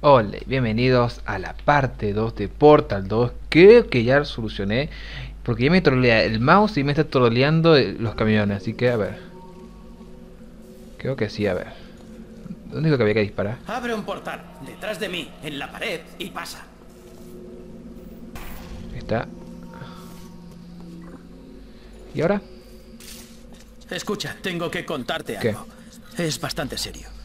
Hola, bienvenidos a la parte 2 de Portal 2. Creo que ya solucioné. Porque ya me trolea el mouse y me está troleando los camiones. Así que a ver. Creo que sí, a ver. ¿Dónde digo que había que disparar? Abre un portal, detrás de mí, en la pared, y pasa. Está. ¿Y ahora? Escucha, tengo que contarte ¿Qué? algo. Es bastante serio.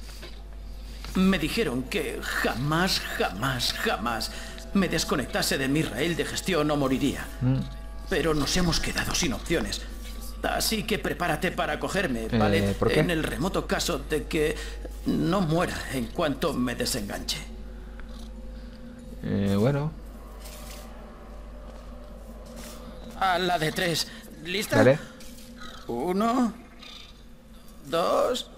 Me dijeron que jamás, jamás, jamás me desconectase de mi raíl de gestión o moriría. Mm. Pero nos hemos quedado sin opciones. Así que prepárate para cogerme, ¿vale? Eh, ¿por qué? En el remoto caso de que no muera en cuanto me desenganche. Eh, bueno. A la de tres. ¿Lista? Dale. Uno, dos,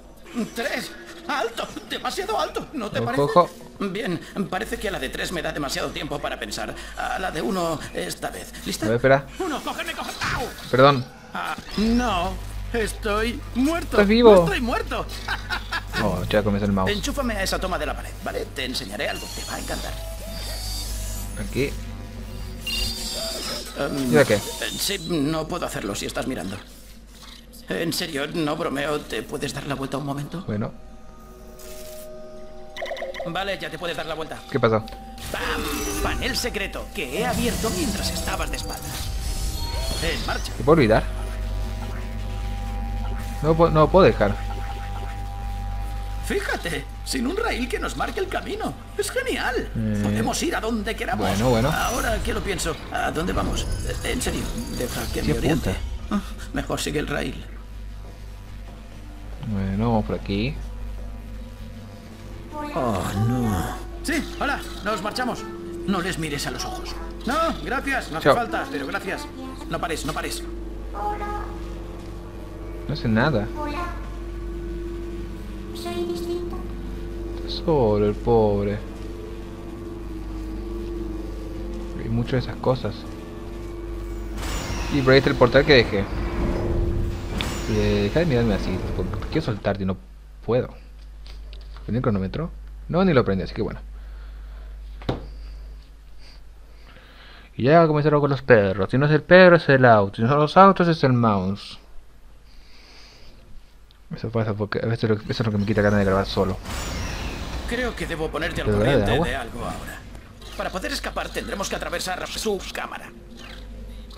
tres. ¡Alto! ¡Demasiado alto! ¿No te Ojo, parece? ojo. Bien, parece que a la de tres me da demasiado tiempo para pensar. A la de uno esta vez. ¿Lista? A ver, espera. Uno, cógeme, cógeme. Perdón. Ah, no, estoy muerto. ¿Estás vivo? No estoy muerto. Oh, ya comenzó el mouse. Enchúfame a esa toma de la pared, ¿vale? Te enseñaré algo, te va a encantar. Aquí. Em, ¿Y qué? Sí, no puedo hacerlo si estás mirando. En serio, no bromeo. ¿Te puedes dar la vuelta un momento? Bueno. Vale, ya te puedes dar la vuelta. ¿Qué pasó? ¡Pam! Panel secreto que he abierto mientras estabas de espaldas. En marcha. ¿Te puedo olvidar? No, no lo puedo dejar. Fíjate, sin un raíl que nos marque el camino. Es genial. Eh, Podemos ir a donde queramos. bueno, bueno. Ahora que lo pienso, ¿a dónde vamos? Eh, En serio, deja que me oriente. Ah, Mejor sigue el raíl. Bueno, vamos por aquí. Oh, no. Sí, hola, nos marchamos. No les mires a los ojos. No, gracias, no hace Chao. falta, pero gracias. No pares, no pares. No hace nada. Hola. Soy distinta. Está solo el pobre. Hay muchas de esas cosas. Y por ahí está el portal que dejé. Eh, deja de mirarme así, porque quiero soltarte y no puedo. ¿Prende el cronómetro? No, ni lo prende, así que bueno. Y ya comenzaron con los perros. Si no es el perro, es el auto. Si no son los autos, es el mouse. Eso pasa porque a veces eso es lo que me quita ganas de grabar solo. Creo que debo ponerte al ¿Pero de corriente agua? de algo ahora. Para poder escapar tendremos que atravesar su cámara.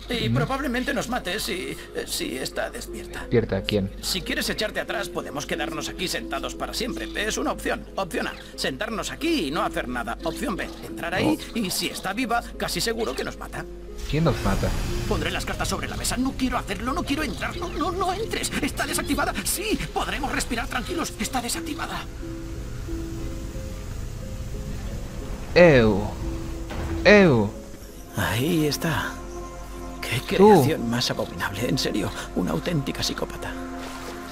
Y probablemente nos mate si, si está despierta. Despierta, ¿quién? Si quieres echarte atrás, podemos quedarnos aquí sentados para siempre. Es una opción. Opción A, sentarnos aquí y no hacer nada. Opción B, entrar ahí y si está viva, casi seguro que nos mata. ¿Quién nos mata? Pondré las cartas sobre la mesa. No quiero hacerlo, no quiero entrar. No, no, no entres. Está desactivada. Sí, podremos respirar tranquilos. Está desactivada. Eu. Eu. Ahí está. Qué Tú. creación más abominable, en serio, una auténtica psicópata.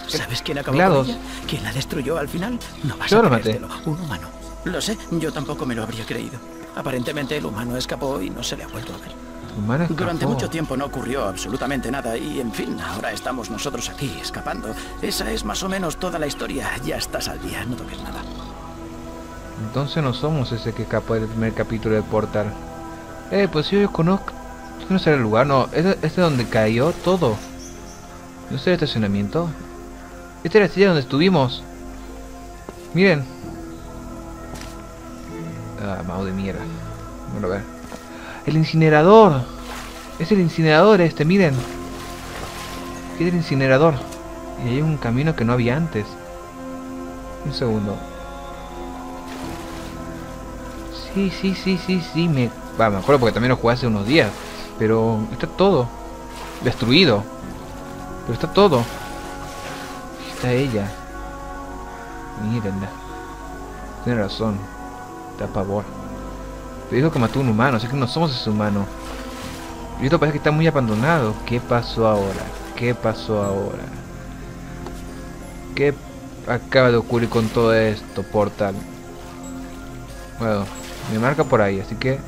¿Sabes quién acabó Glados. con ella? ¿Quién la destruyó al final? No vas Yo a creértelo, un humano. Lo sé, yo tampoco me lo habría creído. Aparentemente el humano escapó y no se le ha vuelto a ver. Durante mucho tiempo no ocurrió absolutamente nada y en fin, ahora estamos nosotros aquí escapando. Esa es más o menos toda la historia. Ya estás al día, no toques nada. Entonces no somos ese que escapó del primer capítulo de Portal. Eh, pues yo conozco. ¿Este no será el lugar? No, este este es donde cayó todo. ¿No será el estacionamiento? Este era el sitio donde estuvimos. Miren. Ah, mouse de mierda. Bueno, a ver. El incinerador. Es el incinerador este, miren. Es el incinerador. Y hay un camino que no había antes. Un segundo. Sí, sí, sí, sí, sí, me... Va, me acuerdo porque también lo jugué hace unos días. Pero está todo destruido. Pero está todo. Está ella. Mírenla. Tiene razón. Da pavor. Pero dijo que mató a un humano, así que no somos ese humano. Y esto parece que está muy abandonado. ¿Qué pasó ahora? ¿Qué pasó ahora? ¿Qué acaba de ocurrir con todo esto, Portal? Bueno, me marca por ahí, así que...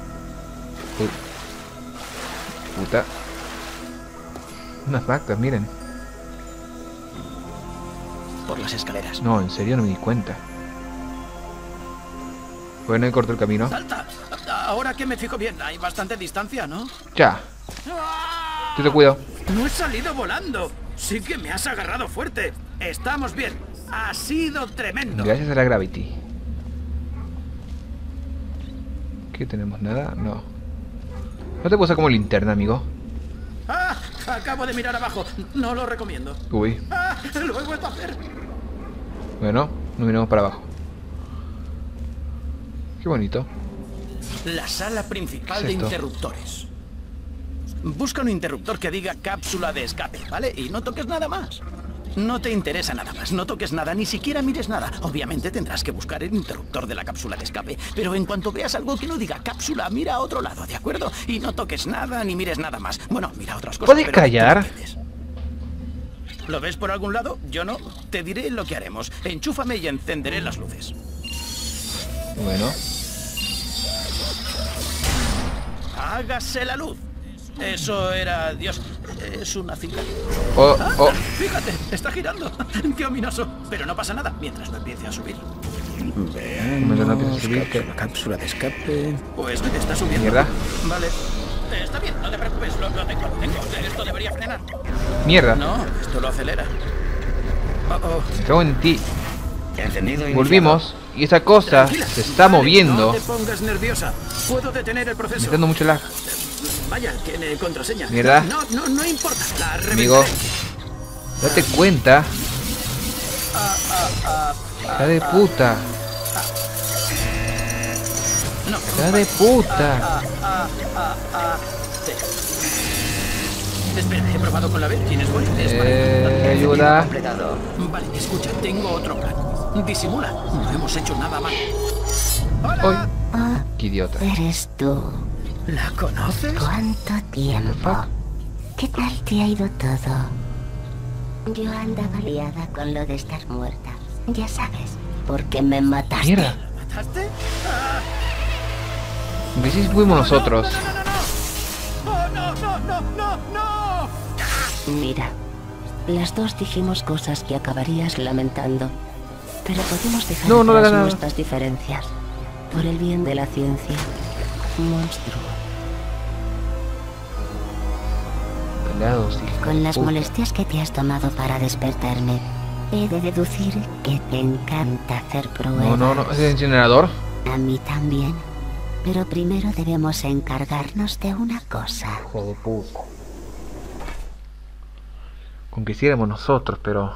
Puta. Unas vacas, miren. Por las escaleras. No, en serio no me di cuenta. Bueno, he cortado el camino. ¡Salta! Ahora que me fijo bien, hay bastante distancia, ¿no? Ya. Tú te cuido. No he salido volando. Sí que me has agarrado fuerte. Estamos bien. Ha sido tremendo. Gracias a la Gravity. ¿Qué tenemos? ¿Nada? No. No te puedo usar como linterna, amigo. ¡Ah! Acabo de mirar abajo. No lo recomiendo. Uy. ¡Ah! Lo he vuelto a hacer. Bueno, nos miramos para abajo. Qué bonito. La sala principal ¿Qué es de interruptores. Busca un interruptor que diga cápsula de escape, ¿vale? Y no toques nada más. No te interesa nada más, no toques nada, ni siquiera mires nada. Obviamente tendrás que buscar el interruptor de la cápsula de escape, pero en cuanto veas algo que no diga cápsula, mira a otro lado, ¿de acuerdo? Y no toques nada ni mires nada más. Bueno, mira otras cosas. ¿Puedes pero callar? ¿Lo ves por algún lado? Yo no. Te diré lo que haremos. Enchúfame y encenderé las luces. Bueno. Hágase la luz. Eso era... Dios, es una cinta. Oh, Ah, oh. Fíjate, está girando. Qué ominoso. Pero no pasa nada mientras no empiece a subir. Mientras no empiece a cápsula de escape. Pues está subiendo. Mierda. Vale. Está bien, no te preocupes, lo, lo tengo, lo tengo. Esto debería frenar. Mierda. No, esto lo acelera. Oh, oh. Me cago en ti. Encendido Volvimos. Y esa cosa Tranquila. se está Vale, moviendo. No te pongas nerviosa. Puedo detener el Me proceso. está dando mucho lag. Vaya, tiene contraseña. Mierda. No, no, no importa. La Amigo. Date cuenta. Hija de puta. No, Hija de puta. sí. Espera, he probado con la B. ¿Tienes? Es Eh, ayuda. completado. Vale, escucha, tengo otro plan. Disimula. No hemos hecho nada mal. Hoy. Hola. Ah, Qué idiota. eres tú. ¿La conoces? ¿Cuánto tiempo? ¿Qué tal te ha ido todo? Yo andaba liada con lo de estar muerta. Ya sabes, porque me mataste. Mierda. ¿Mataste? ¿Qué si fuimos nosotros? no, no, no, no, no. ¡Oh, no, no, no! Mira, las dos dijimos cosas que acabarías lamentando. Pero podemos dejar No, no nuestras diferencias. Por el bien de la ciencia. Monstruo. Con las molestias que te has tomado para despertarme, he de deducir que te encanta hacer pruebas. No, no, no. ¿Es el incinerador? A mí también. Pero primero debemos encargarnos de una cosa. Hijo de puta. Con que hiciéramos nosotros, pero.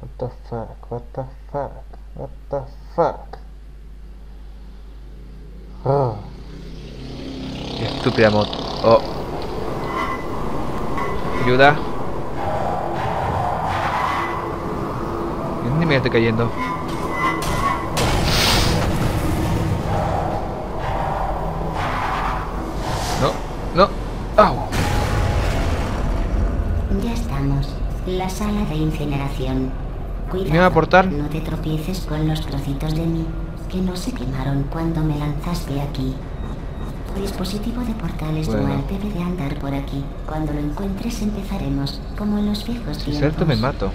What the fuck, what the fuck, what the fuck. Oh. Estúpida moto. Oh. Ayuda. ¿Dónde me estoy cayendo? No, no. Au. Ya estamos. La sala de incineración. Cuidado. ¿Me va a aportar? No te tropieces con los trocitos de mí que no se quemaron cuando me lanzaste aquí. Dispositivo de portales Bueno. dual debe de andar por aquí. Cuando lo encuentres empezaremos, como en los viejos Si tiempos. salto me mato.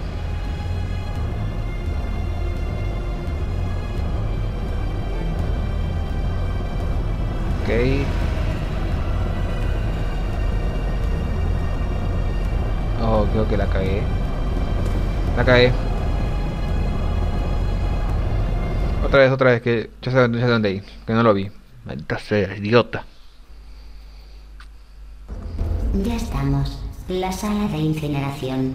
Ok. Oh, creo que la cagué. La cagué. Otra vez, otra vez, que ya sé, ya sé dónde ir. Que no lo vi. Maldita sea, idiota. Ya estamos. La sala de incineración.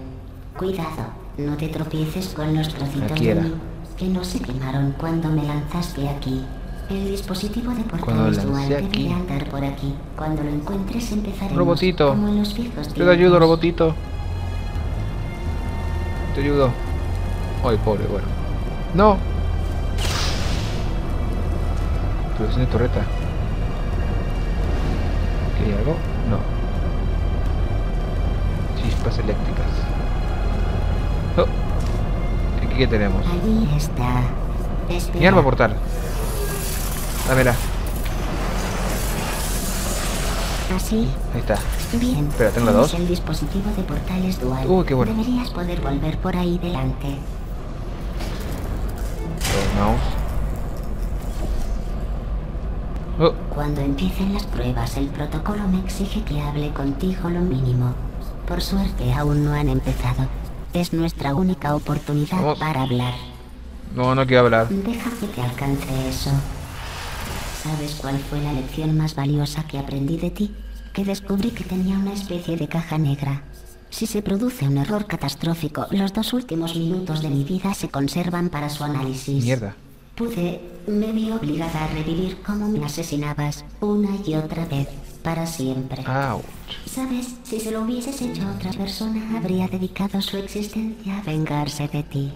Cuidado, no te tropieces con los trocitos Aquí de mí que no se quemaron cuando me lanzaste aquí. El dispositivo de Cuando portales lancé dual debe aquí. de andar por aquí. Cuando lo encuentres empezaremos Robotito. como en los viejos Yo te ayudo, robotito. Te ayudo. Ay, pobre, bueno. No. Producción de torreta. ¿Aquí hay algo? Chispas eléctricas. Oh. ¿Aquí qué tenemos? Allí está. Mi arma portal. Dámela. Así. Ahí está. Bien. Espera, ¿tengo la dos? el dispositivo de portales dual. Uy, qué bueno. Deberías poder volver por ahí delante. Mouse. Oh, Cuando empiecen las pruebas, el protocolo me exige que hable contigo lo mínimo. Por suerte, aún no han empezado. Es nuestra única oportunidad Vamos. para hablar. no, no quiero hablar. Deja que te alcance eso. ¿Sabes cuál fue la lección más valiosa que aprendí de ti? Que descubrí que tenía una especie de caja negra. Si se produce un error catastrófico, los dos últimos minutos de mi vida se conservan para su análisis. Mierda. Pude, me vi obligada a revivir cómo me asesinabas una y otra vez, para siempre. Ouch. Sabes, si se lo hubieses hecho a otra persona, habría dedicado su existencia a vengarse de ti.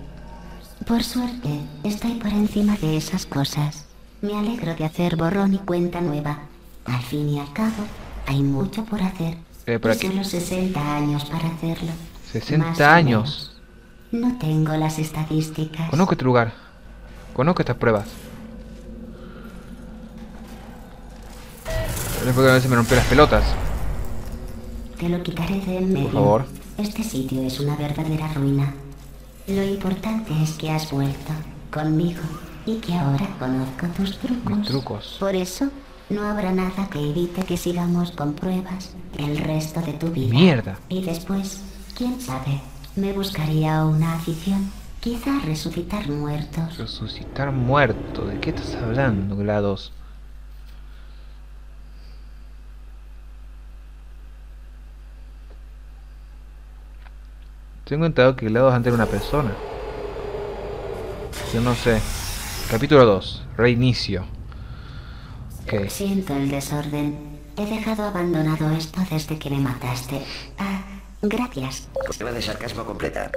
Por suerte, estoy por encima de esas cosas. Me alegro de hacer borrón y cuenta nueva. Al fin y al cabo, hay mucho por hacer. Eh, y aquí. solo 60 años para hacerlo. 60 Más o años. No tengo las estadísticas. Conozco este lugar. Conozco estas pruebas. Es porque a veces me rompió las pelotas. Te lo quitaré de en medio. favor. Este sitio es una verdadera ruina. Lo importante es que has vuelto conmigo y que ahora conozco tus trucos. Mis trucos. Por eso, no habrá nada que evite que sigamos con pruebas el resto de tu vida. Mierda. Y después, quién sabe, me buscaría una afición. Quizá resucitar muertos. Resucitar muerto. ¿De qué estás hablando, GLaDOS? Tengo entendido que GLaDOS antes era una persona. Yo no sé. Capítulo 2. Reinicio. Ok. Siento el desorden. He dejado abandonado esto desde que me mataste. Ah, gracias. Prueba de sarcasmo completa.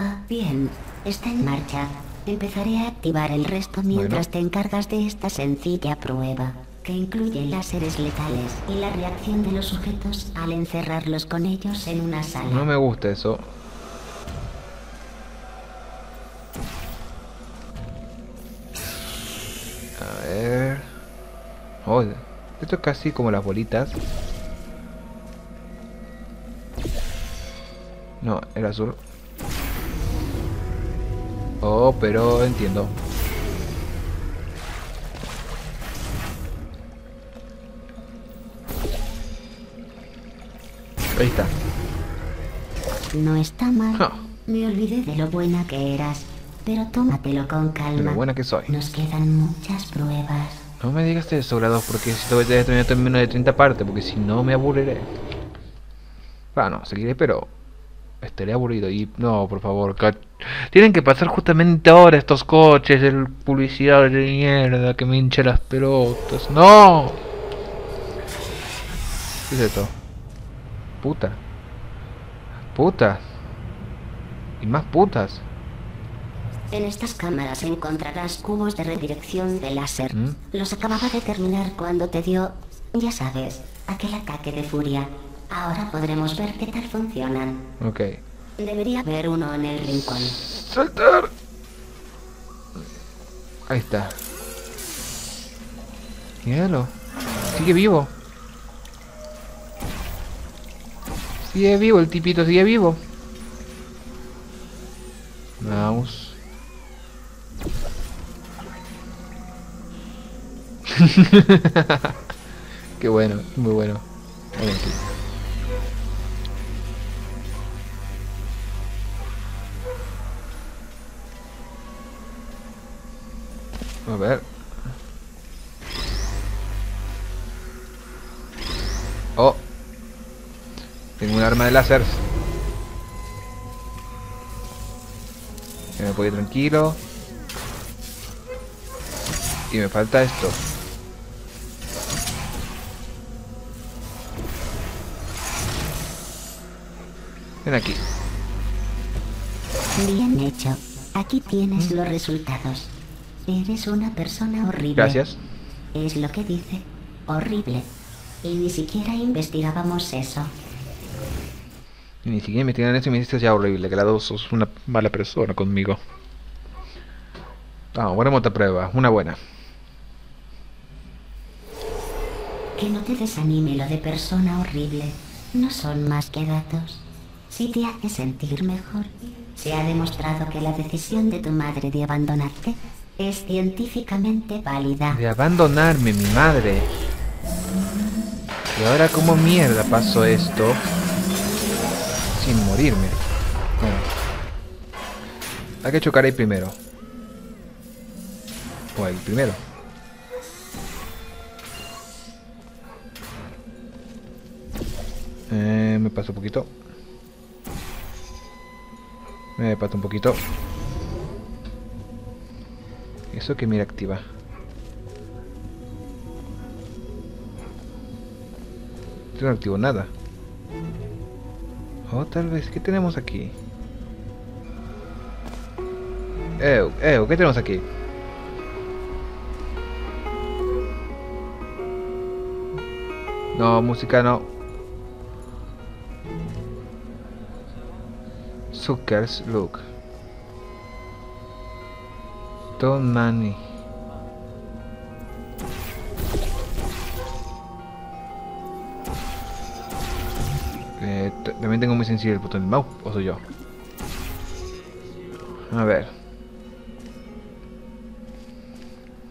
Ah, bien, está en marcha. Empezaré a activar el resto mientras Bueno. te encargas de esta sencilla prueba, que incluye láseres letales y la reacción de los sujetos al encerrarlos con ellos en una sala. No me gusta eso. Oh, esto es casi como las bolitas. No, era azul. Oh, pero entiendo. Ahí está. No está mal. Me olvidé de lo buena que eras, pero tómatelo con De calma. lo buena que soy. Nos quedan muchas pruebas. No me digas eso, Grados, porque si tengo que terminar en menos de 30 partes, porque si no me aburriré. Bueno, seguiré, pero estaré aburrido. Y no, por favor, tienen que pasar justamente ahora estos coches, el publicidad de mierda que me hincha las pelotas. ¡No! ¿Qué es esto? Puta. Puta. Y más putas. En estas cámaras encontrarás cubos de redirección de láser. ¿Mm? Los acababa de terminar cuando te dio, ya sabes, aquel ataque de furia. Ahora podremos ver qué tal funcionan. Ok. Debería haber uno en el rincón. ¡Saltar! Ahí está. Míralo. Sigue vivo. Sigue vivo, el tipito sigue vivo. Qué bueno, muy bueno. A ver. Oh. Tengo un arma de láser. Me puedo tranquilo. Y me falta esto. Ven aquí. Bien hecho. Aquí tienes los resultados. Eres una persona horrible. Gracias. Es lo que dice. Horrible. Y ni siquiera investigábamos eso. Y ni siquiera me tiran esto y me dices ya horrible, que la dos sos una mala persona conmigo. Vamos, ponemos otra prueba, una buena. Que no te desanime lo de persona horrible. No son más que datos. Si te hace sentir mejor, se ha demostrado que la decisión de tu madre de abandonarte Es científicamente válida. De abandonarme, mi madre. Y ahora como mierda pasó esto sin morirme. Bueno. Hay que chocar ahí primero. O ahí primero. Eh, me paso un poquito. Me paso un poquito. Eso que mira activa. Yo no activo nada. O tal vez, ¿qué tenemos aquí? Ew, ew, ¿qué tenemos aquí? No, música no. Zuckers look. Don't money. Eh, también tengo muy sensible el botón del mouse, o soy yo. A ver.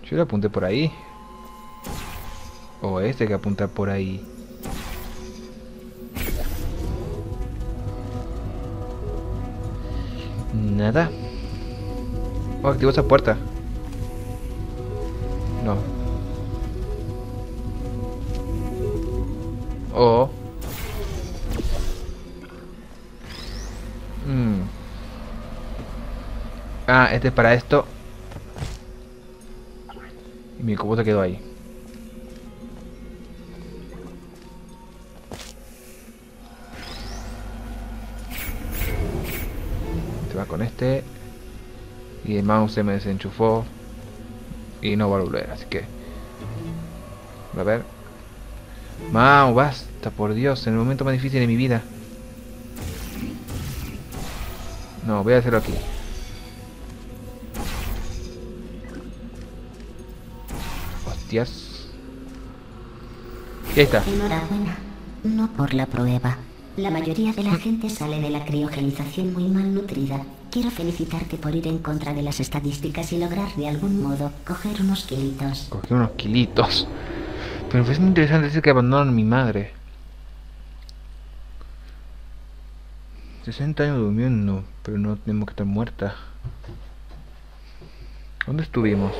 Yo le apunté por ahí. O este que apunta por ahí. Nada. Oh, activó esa puerta. No. Oh. Mm. Ah, este es para esto. Y mi cubo se quedó ahí. Y el mouse se me desenchufó. Y no va a volver, así que... A ver. Mouse, basta, por Dios, en el momento más difícil de mi vida. No, voy a hacerlo aquí. Hostias. Y está. Enhorabuena. No por la prueba. La mayoría de la gente sale de la criogenización muy malnutrida. Quiero felicitarte por ir en contra de las estadísticas y lograr de algún modo coger unos kilitos. Cogí unos kilitos. Pero me parece muy interesante decir que abandonan a mi madre. 60 años durmiendo, pero no tenemos que estar muerta. ¿Dónde estuvimos?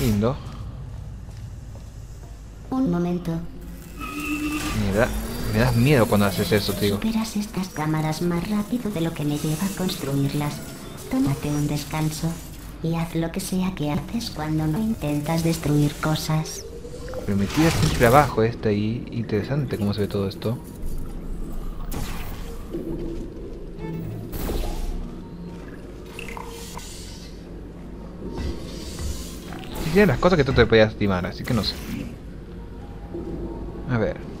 Lindo. Un momento. Me da, me das miedo cuando haces eso, tío. Superas estas cámaras más rápido de lo que me lleva a construirlas. Tómate un descanso y haz lo que sea que haces cuando no intentas destruir cosas. Pero me tira siempre abajo esta ahí. Interesante cómo se ve todo esto. Y tiene las cosas que tú te podías estimar, así que no sé. A ver.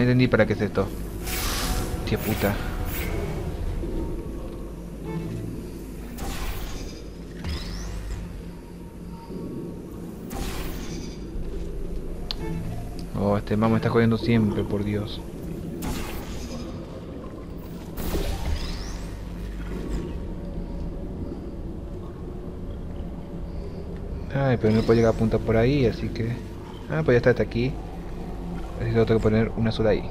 Ya entendí para qué es esto. Tía puta. Oh, este mamo está jodiendo siempre, por Dios. Ay, pero no puedo llegar a punta por ahí, así que... Ah, pues ya está hasta aquí. Así que tengo que poner una sola ahí.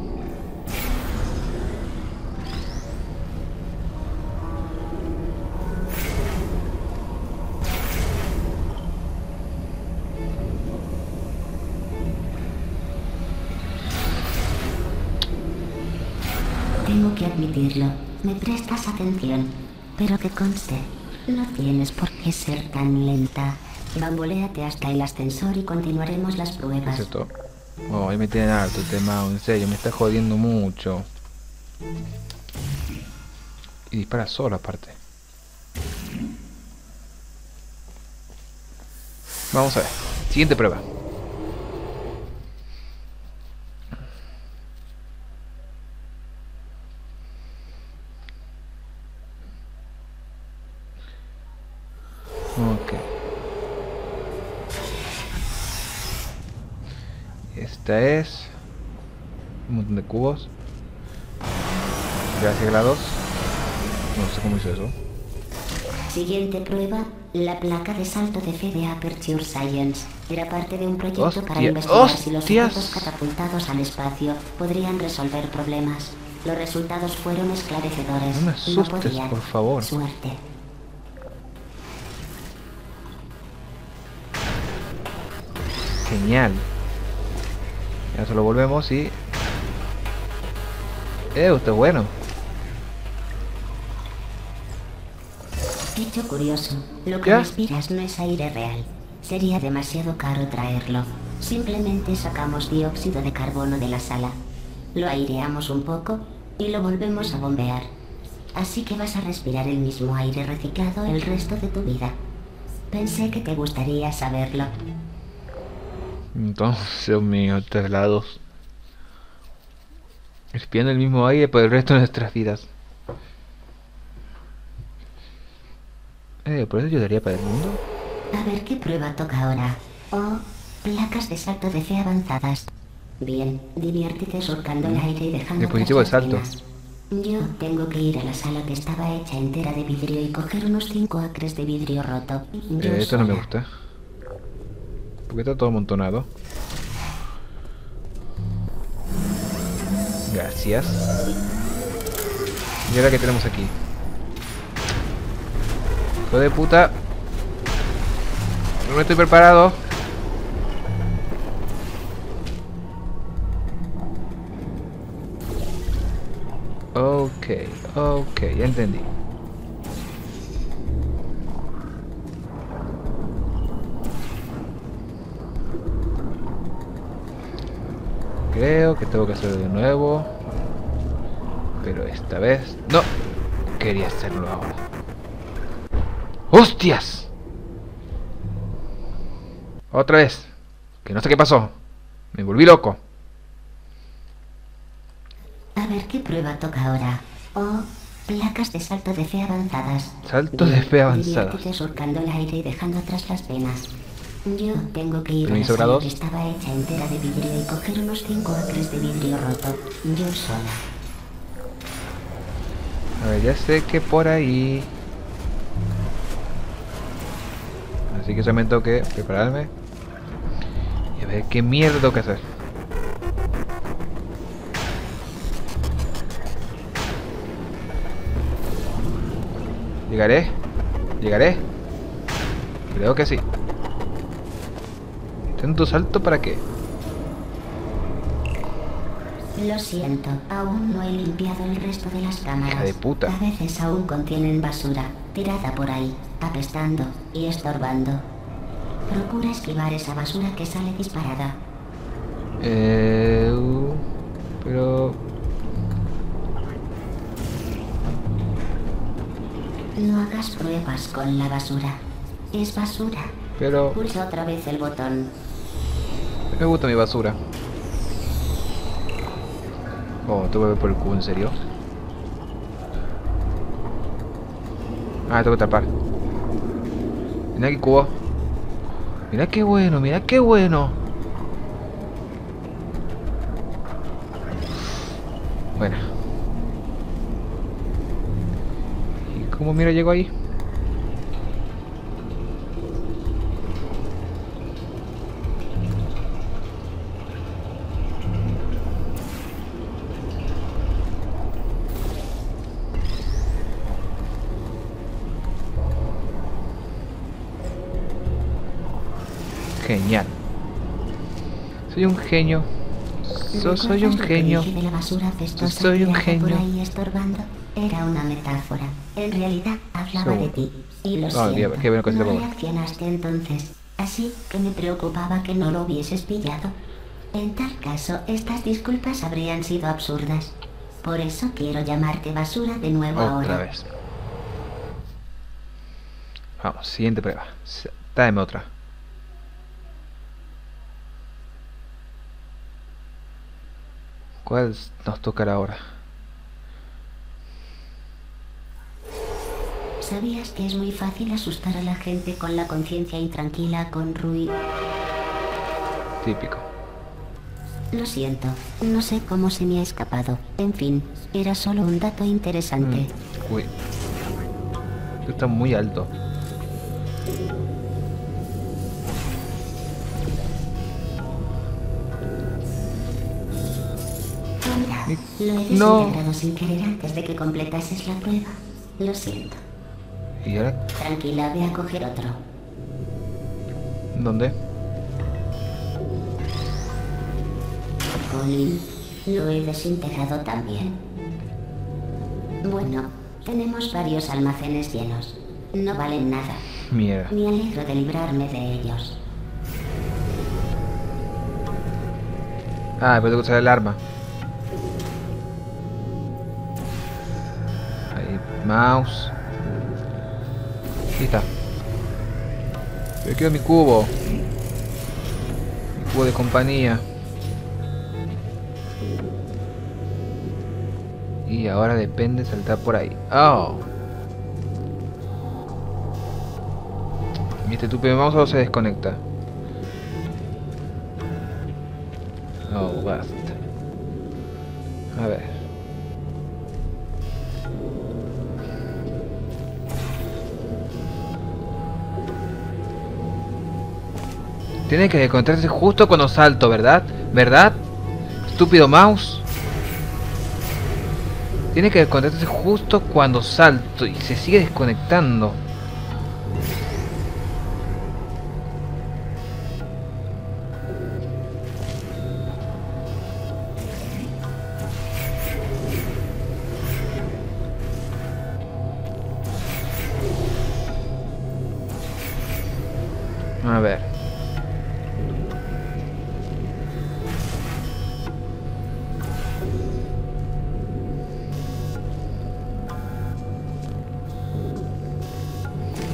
Tengo que admitirlo. Me prestas atención. Pero que conste, no tienes por qué ser tan lenta. Bamboléate hasta el ascensor y continuaremos las ¿Qué es pruebas. Oh, ahí me tienen harto este mouse, en serio, me está jodiendo mucho. Y dispara solo aparte. Vamos a ver. Siguiente prueba. Ok. Esta es... Un montón de cubos. Gracias, GLaDOS. No sé cómo hizo eso. Siguiente prueba, la placa de salto de fe de Aperture Science. Era parte de un proyecto para investigar si los objetos catapultados al espacio podrían resolver problemas. Los resultados fueron esclarecedores. No me asustes, podían. por favor. Suerte. Genial. Ya solo volvemos y... Eh, usted es bueno. Hecho curioso, lo que respiras no es aire real. Sería demasiado caro traerlo. Simplemente sacamos dióxido de carbono de la sala. Lo aireamos un poco y lo volvemos a bombear. Así que vas a respirar el mismo aire reciclado el resto de tu vida. Pensé que te gustaría saberlo. Entonces, mío, tres lados. Respirando el mismo aire por el resto de nuestras vidas. Eh, ¿por eso ayudaría para el mundo? A ver qué prueba toca ahora. Oh, placas de salto de fe avanzadas. Bien, diviértete surcando el aire y dejando Dispositivo de salto. Yo tengo que ir a la sala que estaba hecha entera de vidrio y coger unos 5 acres de vidrio roto. Eh, esto no me gusta. Porque está todo amontonado. Gracias. Y ahora que tenemos aquí. Hijo de puta. No estoy preparado. Ok, ok, ya entendí. Creo que tengo que hacerlo de nuevo. Pero esta vez... ¡No! Quería hacerlo ahora. ¡Hostias! Otra vez. Que no sé qué pasó. Me volví loco. A ver qué prueba toca ahora. Oh, placas de salto de fe avanzadas. Salto de fe avanzadas. Surcando el aire y dejando atrás las penas. Yo tengo que ir a la sala que estaba hecha entera de vidrio y coger unos 5 acres de vidrio roto. Yo sola. A ver, ya sé que por ahí... Así que solamente tengo que prepararme. Y a ver qué mierda tengo que hacer. ¿Llegaré? ¿Llegaré? Creo que sí. ¿Tanto salto para qué? Lo siento, aún no he limpiado el resto de las cámaras. Hija de puta. A veces aún contienen basura, tirada por ahí, apestando y estorbando. Procura esquivar esa basura que sale disparada. Eh, uh, pero... No hagas pruebas con la basura. Es basura. Pero... Pulsa otra vez el botón. Me gusta mi basura. Oh, tengo que ver por el cubo, ¿en serio? Ah, tengo que tapar. Mira qué cubo. Mira qué bueno, mira qué bueno. Bueno. ¿Y cómo mira llegó ahí? Genial. Soy un genio. So- soy un ¿Recuerdas lo que genio. de Soy un genio. Era una metáfora. En realidad hablaba de Seguro. ti. Y lo Ah, siento. qué bueno que no reaccionaste entonces. Así que me preocupaba que no lo hubieses pillado. En tal caso, estas disculpas habrían sido absurdas. Por eso quiero llamarte basura de nuevo Otra ahora. vez. Vamos, siguiente prueba. Dame otra. ¿Cuál nos tocará ahora? ¿Sabías que es muy fácil asustar a la gente con la conciencia intranquila con ruido? Típico. Lo siento, no sé cómo se me ha escapado. En fin, era solo un dato interesante. Mm, Uy. Está muy alto. Lo he No. desintegrado sin querer antes de que completases la prueba. Lo siento. ¿Y ahora Tranquila, ve a coger otro. dónde? Colin, lo he desintegrado también. Bueno, tenemos varios almacenes llenos. No valen nada. Mierda. Me alegro de librarme de ellos. Ah, pero tengo que usar el arma. Mouse. Ahí está. Me quedo mi cubo. Mi cubo de compañía. Y ahora depende saltar por ahí. Oh. ¿Y este tupe mouse o se desconecta? Oh, basta. A ver. Tiene que encontrarse justo cuando salto, ¿verdad? ¿Verdad? Estúpido mouse. Tiene que encontrarse justo cuando salto y se sigue desconectando.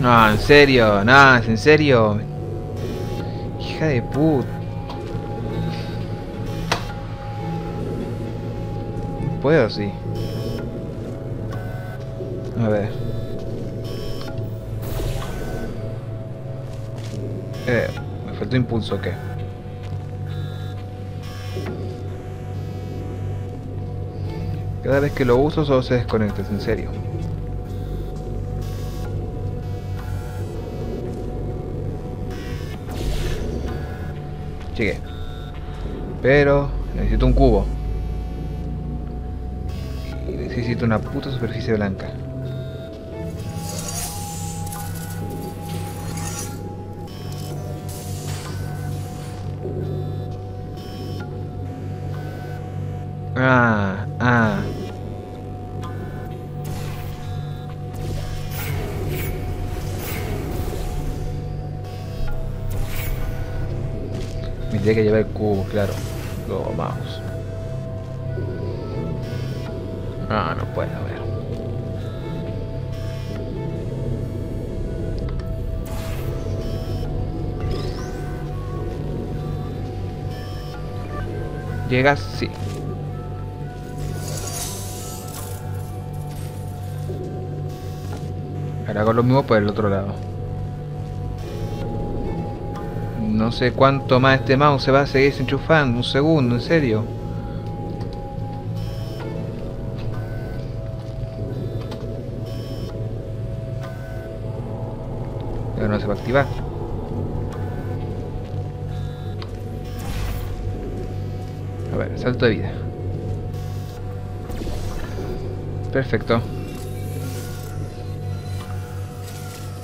No, en serio, no, en serio. Hija de puta. Puedo así. A ver. Eh, me faltó impulso, ¿o ¿qué? Cada vez que lo uso solo se desconecta, es en serio. Llegué. Pero necesito un cubo. Y necesito una puta superficie blanca. Ah, ah. Me tiene que llevar el cubo, claro. Luego mouse. Ah, no puede haber. Llegas, sí. Ahora hago lo mismo por el otro lado. No sé cuánto más este mouse se va a seguir desenchufando. Un segundo, en serio. Pero no se va a activar. A ver, salto de vida. Perfecto.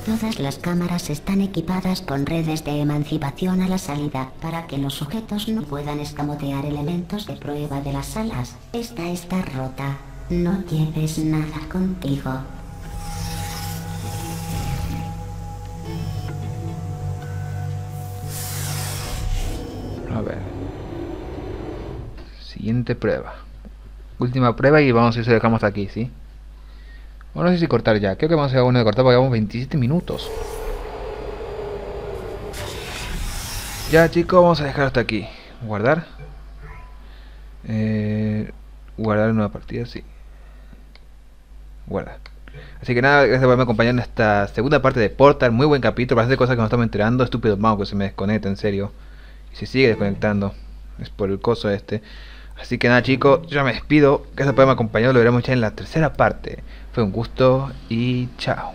Todas las cámaras están equipadas con redes de emancipación a la salida para que los sujetos no puedan escamotear elementos de prueba de las salas. Esta está rota. No lleves nada contigo. A ver. Siguiente prueba. Última prueba y vamos a ver si dejamos aquí, ¿sí? Bueno, no sé si cortar ya. Creo que vamos a hacer uno de cortar porque llevamos 27 minutos. Ya chicos, vamos a dejar hasta aquí. Guardar. Eh, guardar una partida, sí. Guarda. Así que nada, gracias por haberme acompañado en esta segunda parte de Portal. Muy buen capítulo, bastante cosas que no estamos enterando. Estúpido mouse que se me desconecta, en serio. Y se sigue desconectando. Es por el coso este. Así que nada chicos, yo me despido. Gracias por haberme acompañado. Lo veremos ya en la tercera parte. Fue un gusto y chao.